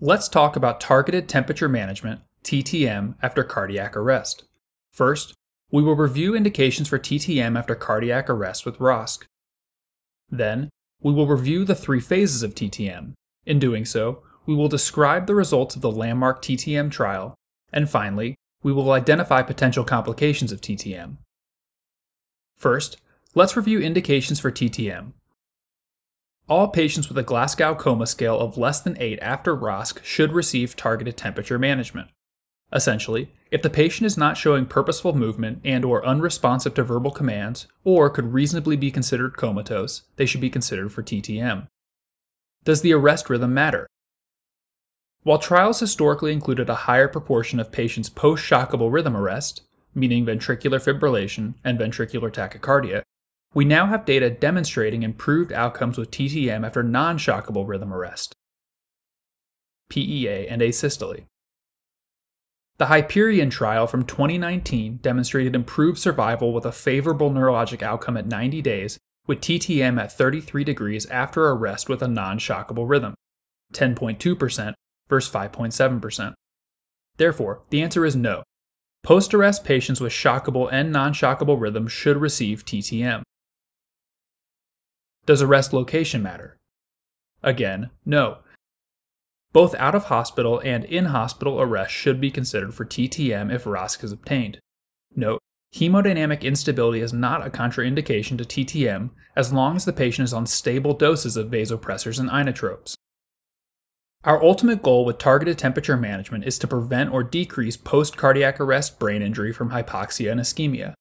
Let's talk about targeted temperature management, TTM, after cardiac arrest. First, we will review indications for TTM after cardiac arrest with ROSC. Then, we will review the three phases of TTM. In doing so, we will describe the results of the landmark TTM trial, and finally, we will identify potential complications of TTM. First, let's review indications for TTM. All patients with a Glasgow Coma scale of less than 8 after ROSC should receive targeted temperature management. Essentially, if the patient is not showing purposeful movement and or unresponsive to verbal commands or could reasonably be considered comatose, they should be considered for TTM. Does the arrest rhythm matter? While trials historically included a higher proportion of patients post-shockable rhythm arrest, meaning ventricular fibrillation and ventricular tachycardia, we now have data demonstrating improved outcomes with TTM after non-shockable rhythm arrest, PEA and asystole. The Hyperion trial from 2019 demonstrated improved survival with a favorable neurologic outcome at 90 days with TTM at 33 degrees after arrest with a non shockable rhythm, 10.2% versus 5.7%. Therefore, the answer is no. Post arrest patients with shockable and non shockable rhythms should receive TTM. Does arrest location matter? Again, no. Both out of hospital and in hospital arrest should be considered for TTM if ROSC is obtained. Note, hemodynamic instability is not a contraindication to TTM as long as the patient is on stable doses of vasopressors and inotropes. Our ultimate goal with targeted temperature management is to prevent or decrease post cardiac arrest brain injury from hypoxia and ischemia,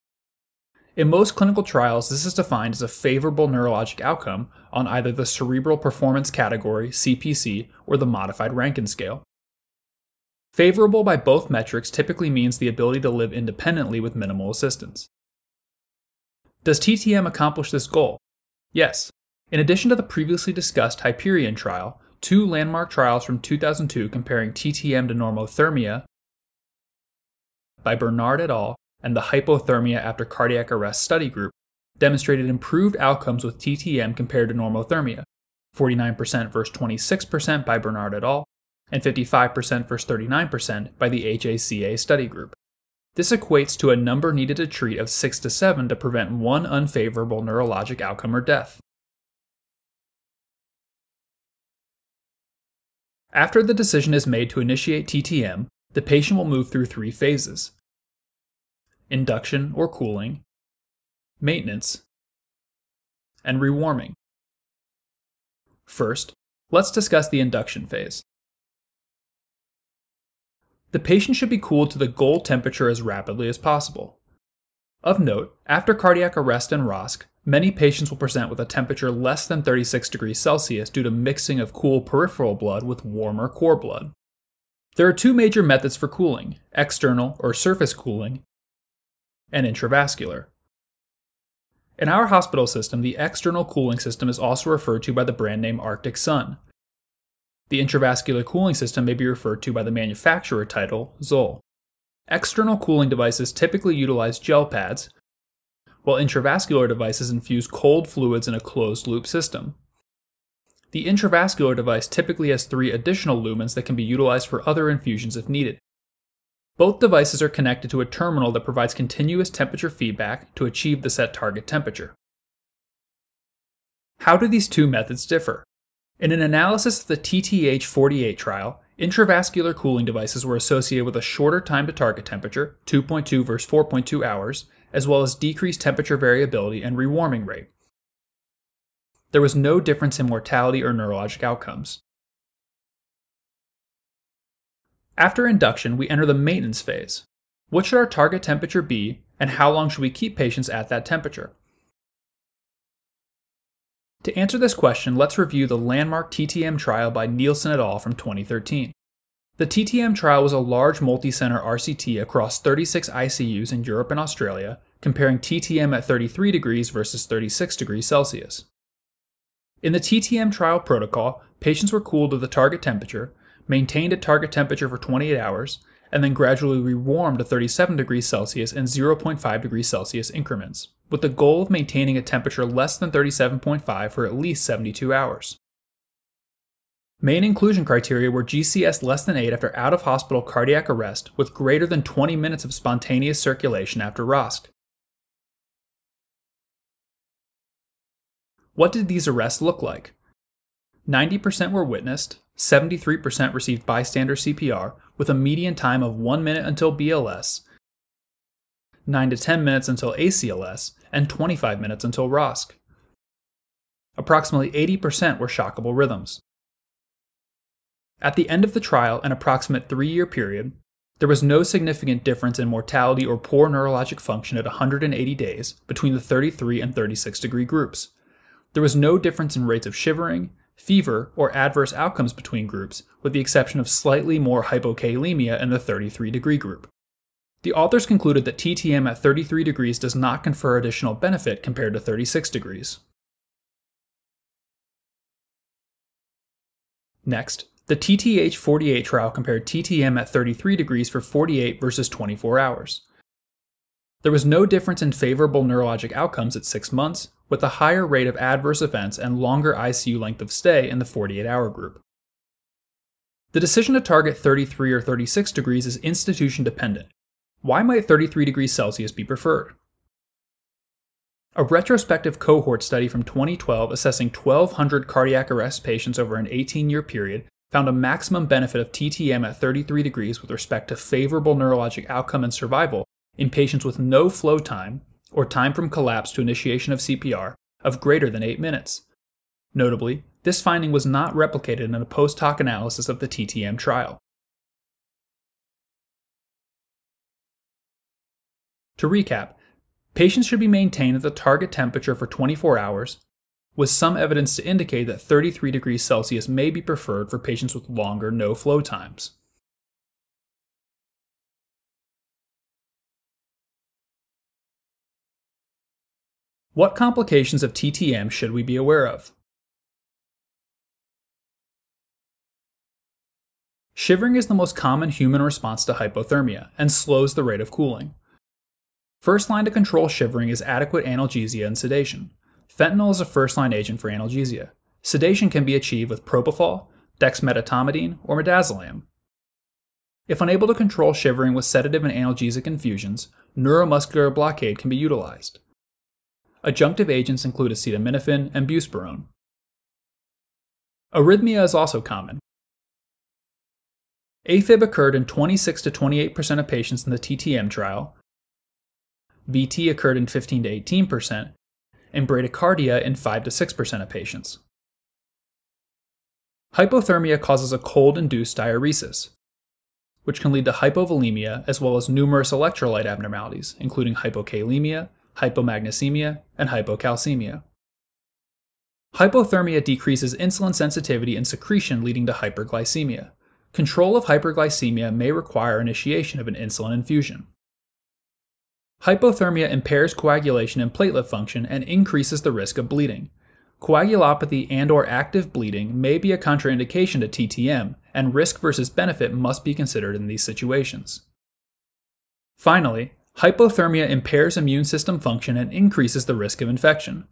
in most clinical trials, this is defined as a favorable neurologic outcome on either the Cerebral Performance Category, CPC, or the Modified Rankin Scale. Favorable by both metrics typically means the ability to live independently with minimal assistance. Does TTM accomplish this goal? Yes. In addition to the previously discussed Hyperion trial, two landmark trials from 2002 comparing TTM to normothermia by Bernard et al and the Hypothermia After Cardiac Arrest study group demonstrated improved outcomes with TTM compared to normothermia 49% versus 26% by Bernard et al., and 55% versus 39% by the HACA study group. This equates to a number needed to treat of 6 to 7 to prevent one unfavorable neurologic outcome or death. After the decision is made to initiate TTM, the patient will move through three phases induction or cooling, maintenance, and rewarming. First, let's discuss the induction phase. The patient should be cooled to the goal temperature as rapidly as possible. Of note, after cardiac arrest and ROSC, many patients will present with a temperature less than 36 degrees Celsius due to mixing of cool peripheral blood with warmer core blood. There are two major methods for cooling external or surface cooling and intravascular. In our hospital system, the external cooling system is also referred to by the brand name Arctic Sun. The intravascular cooling system may be referred to by the manufacturer title Zoll. External cooling devices typically utilize gel pads, while intravascular devices infuse cold fluids in a closed loop system. The intravascular device typically has three additional lumens that can be utilized for other infusions if needed. Both devices are connected to a terminal that provides continuous temperature feedback to achieve the set target temperature. How do these two methods differ? In an analysis of the TTH48 trial, intravascular cooling devices were associated with a shorter time to target temperature, 2.2 versus 4.2 hours, as well as decreased temperature variability and rewarming rate. There was no difference in mortality or neurologic outcomes. After induction, we enter the maintenance phase. What should our target temperature be, and how long should we keep patients at that temperature? To answer this question, let's review the landmark TTM trial by Nielsen et al. from 2013. The TTM trial was a large multi-center RCT across 36 ICUs in Europe and Australia, comparing TTM at 33 degrees versus 36 degrees Celsius. In the TTM trial protocol, patients were cooled to the target temperature, maintained at target temperature for 28 hours, and then gradually rewarmed to 37 degrees Celsius in 0.5 degrees Celsius increments, with the goal of maintaining a temperature less than 37.5 for at least 72 hours. Main inclusion criteria were GCS less than 8 after out of hospital cardiac arrest with greater than 20 minutes of spontaneous circulation after ROSC. What did these arrests look like? 90% were witnessed, 73% received bystander CPR, with a median time of 1 minute until BLS, 9 to 10 minutes until ACLS, and 25 minutes until ROSC. Approximately 80% were shockable rhythms. At the end of the trial, an approximate three year period, there was no significant difference in mortality or poor neurologic function at 180 days between the 33 and 36 degree groups. There was no difference in rates of shivering, fever, or adverse outcomes between groups, with the exception of slightly more hypokalemia in the 33 degree group. The authors concluded that TTM at 33 degrees does not confer additional benefit compared to 36 degrees. Next, the TTH 48 trial compared TTM at 33 degrees for 48 versus 24 hours. There was no difference in favorable neurologic outcomes at 6 months, with a higher rate of adverse events and longer ICU length of stay in the 48 hour group. The decision to target 33 or 36 degrees is institution dependent. Why might 33 degrees Celsius be preferred? A retrospective cohort study from 2012 assessing 1,200 cardiac arrest patients over an 18 year period found a maximum benefit of TTM at 33 degrees with respect to favorable neurologic outcome and survival in patients with no flow time or time from collapse to initiation of CPR of greater than 8 minutes. Notably, this finding was not replicated in a post hoc analysis of the TTM trial. To recap, patients should be maintained at the target temperature for 24 hours, with some evidence to indicate that 33 degrees Celsius may be preferred for patients with longer no flow times. What complications of TTM should we be aware of? Shivering is the most common human response to hypothermia and slows the rate of cooling. First line to control shivering is adequate analgesia and sedation. Fentanyl is a first line agent for analgesia. Sedation can be achieved with propofol, dexmedetomidine, or midazolam. If unable to control shivering with sedative and analgesic infusions, neuromuscular blockade can be utilized. Adjunctive agents include acetaminophen and buspirone. Arrhythmia is also common. AFib occurred in 26 to 28% of patients in the TTM trial. VT occurred in 15 to 18%, and bradycardia in 5 to 6% of patients. Hypothermia causes a cold induced diuresis, which can lead to hypovolemia as well as numerous electrolyte abnormalities, including hypokalemia, hypomagnesemia, and hypocalcemia. Hypothermia decreases insulin sensitivity and secretion, leading to hyperglycemia. Control of hyperglycemia may require initiation of an insulin infusion. Hypothermia impairs coagulation and platelet function and increases the risk of bleeding. Coagulopathy and or active bleeding may be a contraindication to TTM, and risk versus benefit must be considered in these situations. Finally, hypothermia impairs immune system function and increases the risk of infection.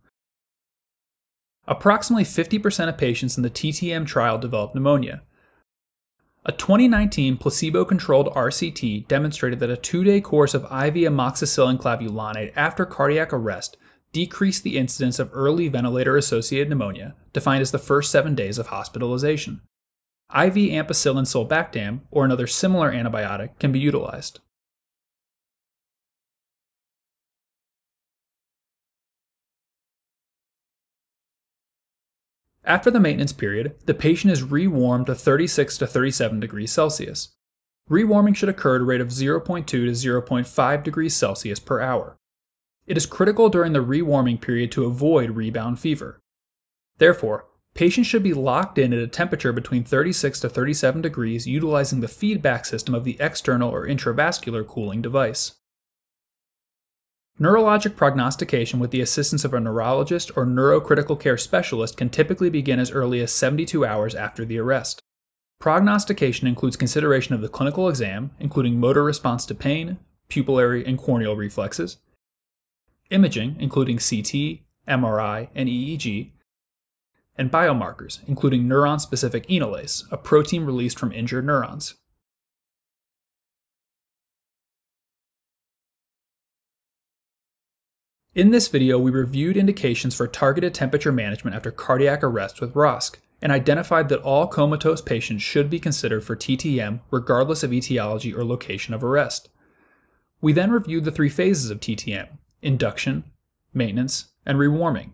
Approximately 50% of patients in the TTM trial developed pneumonia, a 2019 placebo controlled RCT demonstrated that a two day course of IV amoxicillin clavulanate after cardiac arrest decreased the incidence of early ventilator associated pneumonia, defined as the first seven days of hospitalization. IV ampicillin sulbactam, or another similar antibiotic, can be utilized. After the maintenance period, the patient is rewarmed to 36 to 37 degrees Celsius. Rewarming should occur at a rate of 0.2 to 0.5 degrees Celsius per hour. It is critical during the rewarming period to avoid rebound fever. Therefore, patients should be locked in at a temperature between 36 to 37 degrees utilizing the feedback system of the external or intravascular cooling device. Neurologic prognostication with the assistance of a neurologist or neurocritical care specialist can typically begin as early as 72 hours after the arrest. Prognostication includes consideration of the clinical exam, including motor response to pain, pupillary and corneal reflexes, imaging, including CT, MRI, and EEG, and biomarkers, including neuron specific enolase, a protein released from injured neurons. In this video, we reviewed indications for targeted temperature management after cardiac arrest with ROSC and identified that all comatose patients should be considered for TTM regardless of etiology or location of arrest. We then reviewed the three phases of TTM induction, maintenance, and rewarming,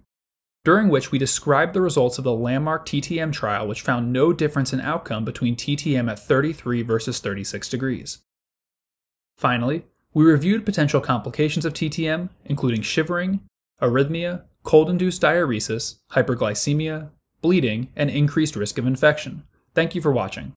during which we described the results of the landmark TTM trial, which found no difference in outcome between TTM at 33 versus 36 degrees. Finally, we reviewed potential complications of TTM, including shivering, arrhythmia, cold induced diuresis, hyperglycemia, bleeding, and increased risk of infection. Thank you for watching.